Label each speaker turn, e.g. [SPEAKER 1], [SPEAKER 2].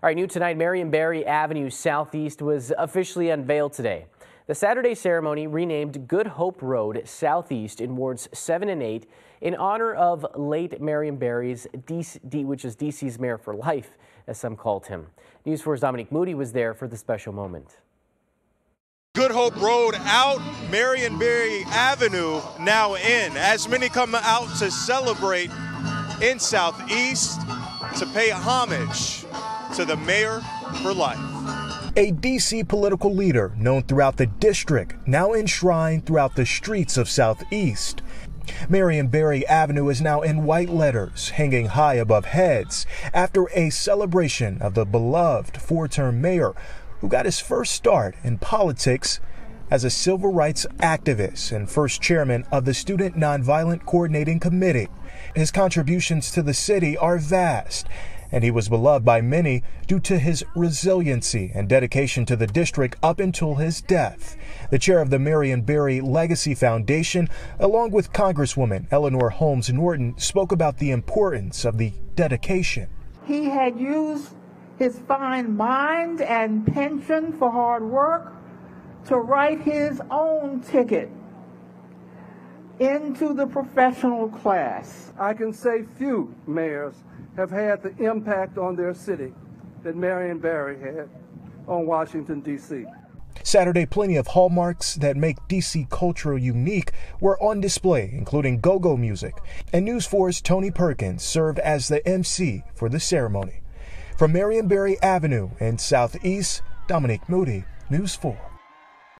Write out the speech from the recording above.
[SPEAKER 1] All right, new tonight, Marion Barry Avenue Southeast was officially unveiled today. The Saturday ceremony renamed Good Hope Road Southeast in wards 7 and 8 in honor of late Marion Barry's, DC, which is DC's mayor for life, as some called him. News 4's Dominique Moody was there for the special moment.
[SPEAKER 2] Good Hope Road out, Marion Barry Avenue now in, as many come out to celebrate in Southeast to pay homage to the mayor for life.
[SPEAKER 3] A DC political leader known throughout the district, now enshrined throughout the streets of Southeast. Marion Barry Avenue is now in white letters, hanging high above heads, after a celebration of the beloved four term mayor who got his first start in politics as a civil rights activist and first chairman of the Student Nonviolent Coordinating Committee. His contributions to the city are vast and he was beloved by many due to his resiliency and dedication to the district up until his death. The chair of the Marion Barry Legacy Foundation, along with Congresswoman Eleanor Holmes Norton, spoke about the importance of the dedication.
[SPEAKER 4] He had used his fine mind and pension for hard work to write his own ticket into the professional class.
[SPEAKER 5] I can say few mayors have had the impact on their city that Marion Barry had on Washington, D.C.
[SPEAKER 3] Saturday, plenty of hallmarks that make DC culture unique were on display, including go go music. And News 4's Tony Perkins served as the MC for the ceremony. From Marion Barry Avenue in Southeast, Dominique Moody, News 4.